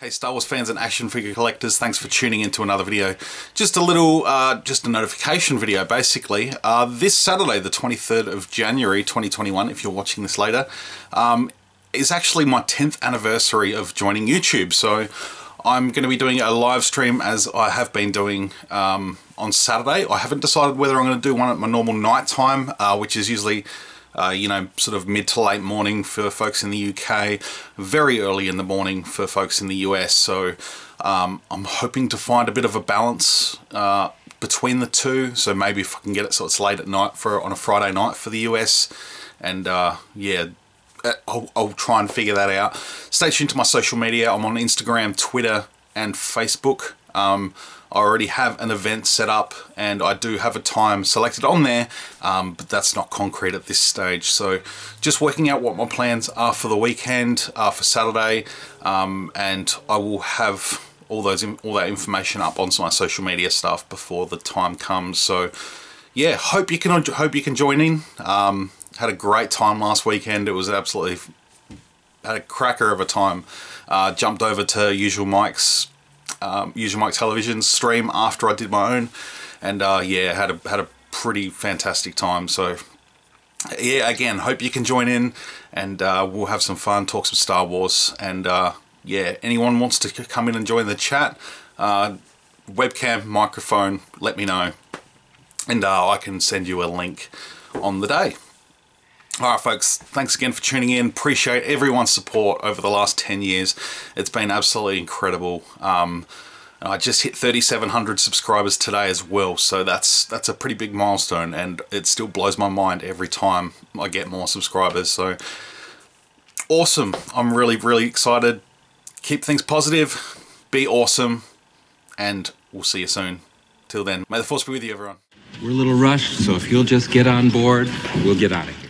Hey Star Wars fans and action figure collectors, thanks for tuning into another video. Just a little, uh, just a notification video basically. Uh, this Saturday, the 23rd of January 2021, if you're watching this later, um, is actually my 10th anniversary of joining YouTube. So I'm going to be doing a live stream as I have been doing um, on Saturday. I haven't decided whether I'm going to do one at my normal night time, uh, which is usually uh, you know, sort of mid to late morning for folks in the UK, very early in the morning for folks in the US. So um, I'm hoping to find a bit of a balance uh, between the two. So maybe if I can get it so it's late at night for on a Friday night for the US, and uh, yeah. Uh, I'll, I'll try and figure that out. Stay tuned to my social media. I'm on Instagram, Twitter, and Facebook. Um, I already have an event set up and I do have a time selected on there, um, but that's not concrete at this stage. So just working out what my plans are for the weekend, uh, for Saturday, um, and I will have all those all that information up on my social media stuff before the time comes. So yeah, hope you can hope you can join in. Um, had a great time last weekend. It was absolutely had a cracker of a time. Uh, jumped over to Usual Mike's um, Usual Mike Television stream after I did my own, and uh, yeah, had a had a pretty fantastic time. So yeah, again, hope you can join in, and uh, we'll have some fun, talk some Star Wars, and uh, yeah, anyone wants to come in and join the chat, uh, webcam, microphone, let me know, and uh, I can send you a link on the day. Alright folks, thanks again for tuning in. Appreciate everyone's support over the last 10 years. It's been absolutely incredible. Um, I just hit 3,700 subscribers today as well, so that's that's a pretty big milestone and it still blows my mind every time I get more subscribers. So awesome. I'm really, really excited. Keep things positive, be awesome, and we'll see you soon. Till then, may the force be with you everyone. We're a little rushed, so if you'll just get on board, we'll get out of here.